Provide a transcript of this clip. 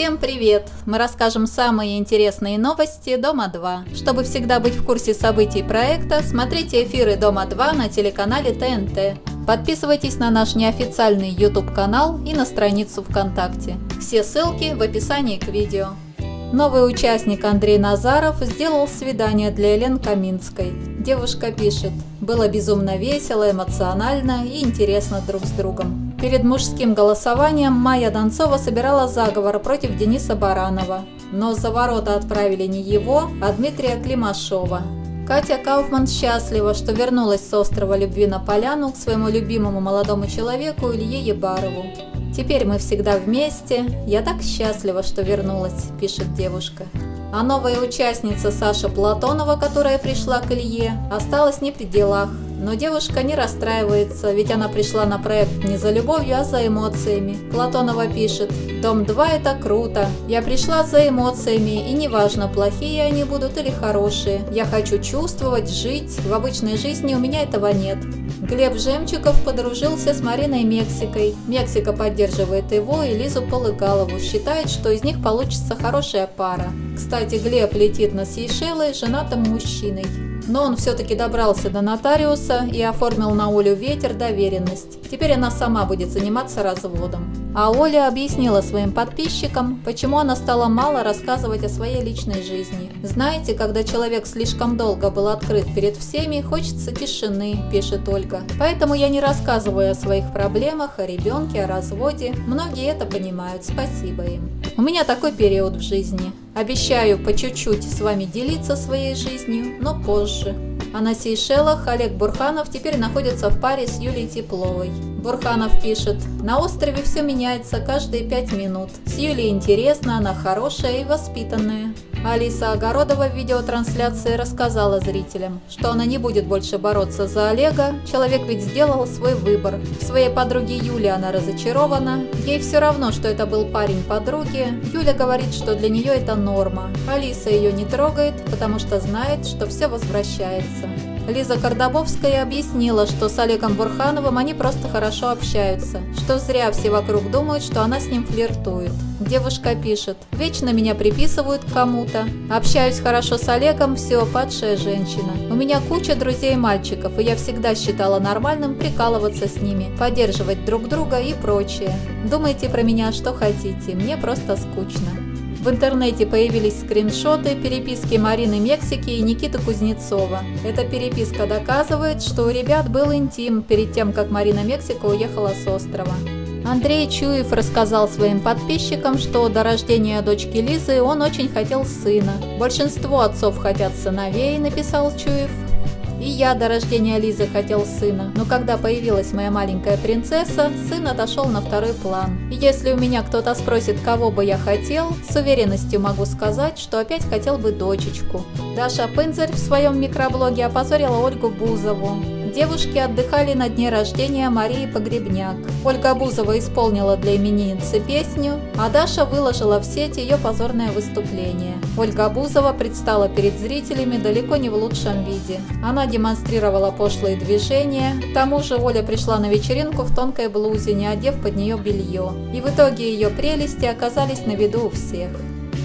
Всем привет! Мы расскажем самые интересные новости Дома-2. Чтобы всегда быть в курсе событий проекта, смотрите эфиры Дома-2 на телеканале ТНТ. Подписывайтесь на наш неофициальный YouTube-канал и на страницу ВКонтакте. Все ссылки в описании к видео. Новый участник Андрей Назаров сделал свидание для Елен Каминской. Девушка пишет, было безумно весело, эмоционально и интересно друг с другом. Перед мужским голосованием Майя Донцова собирала заговор против Дениса Баранова. Но за ворота отправили не его, а Дмитрия Климашова. Катя Кауфман счастлива, что вернулась с острова Любви на Поляну к своему любимому молодому человеку Илье Ебарову. «Теперь мы всегда вместе. Я так счастлива, что вернулась», – пишет девушка. А новая участница Саша Платонова, которая пришла к Илье, осталась не при делах. Но девушка не расстраивается, ведь она пришла на проект не за любовью, а за эмоциями. Платонова пишет, «Дом 2 – это круто. Я пришла за эмоциями, и неважно, плохие они будут или хорошие. Я хочу чувствовать, жить. В обычной жизни у меня этого нет». Глеб Жемчуков подружился с Мариной Мексикой. Мексика поддерживает его и Лизу Полыгалову, считает, что из них получится хорошая пара. Кстати, Глеб летит на Сейшелы женатым мужчиной. Но он все-таки добрался до нотариуса и оформил на Олю ветер доверенность. Теперь она сама будет заниматься разводом. А Оля объяснила своим подписчикам, почему она стала мало рассказывать о своей личной жизни. «Знаете, когда человек слишком долго был открыт перед всеми, хочется тишины», – пишет Ольга. «Поэтому я не рассказываю о своих проблемах, о ребенке, о разводе. Многие это понимают, спасибо им. У меня такой период в жизни. Обещаю по чуть-чуть с вами делиться своей жизнью, но позже. А на Сейшелах Олег Бурханов теперь находится в паре с Юлией Тепловой. Бурханов пишет, на острове все меняется каждые пять минут. С Юлей интересно, она хорошая и воспитанная. Алиса Огородова в видеотрансляции рассказала зрителям, что она не будет больше бороться за Олега, человек ведь сделал свой выбор. В своей подруге Юле она разочарована, ей все равно, что это был парень подруги, Юля говорит, что для нее это норма. Алиса ее не трогает, потому что знает, что все возвращается. Лиза Кардабовская объяснила, что с Олегом Бурхановым они просто хорошо общаются, что зря все вокруг думают, что она с ним флиртует. Девушка пишет, «Вечно меня приписывают к кому-то. Общаюсь хорошо с Олегом, все, падшая женщина. У меня куча друзей-мальчиков, и я всегда считала нормальным прикалываться с ними, поддерживать друг друга и прочее. Думайте про меня что хотите, мне просто скучно». В интернете появились скриншоты переписки Марины Мексики и Никиты Кузнецова. Эта переписка доказывает, что у ребят был интим перед тем, как Марина Мексика уехала с острова. Андрей Чуев рассказал своим подписчикам, что до рождения дочки Лизы он очень хотел сына. Большинство отцов хотят сыновей, написал Чуев. И я до рождения Лизы хотел сына, но когда появилась моя маленькая принцесса, сын отошел на второй план. И если у меня кто-то спросит, кого бы я хотел, с уверенностью могу сказать, что опять хотел бы дочечку. Даша Пынзарь в своем микроблоге опозорила Ольгу Бузову. Девушки отдыхали на дне рождения Марии Погребняк. Ольга Бузова исполнила для именинницы песню, а Даша выложила в сеть ее позорное выступление. Ольга Бузова предстала перед зрителями далеко не в лучшем виде. Она демонстрировала пошлые движения, к тому же Оля пришла на вечеринку в тонкой блузе, не одев под нее белье. И в итоге ее прелести оказались на виду у всех.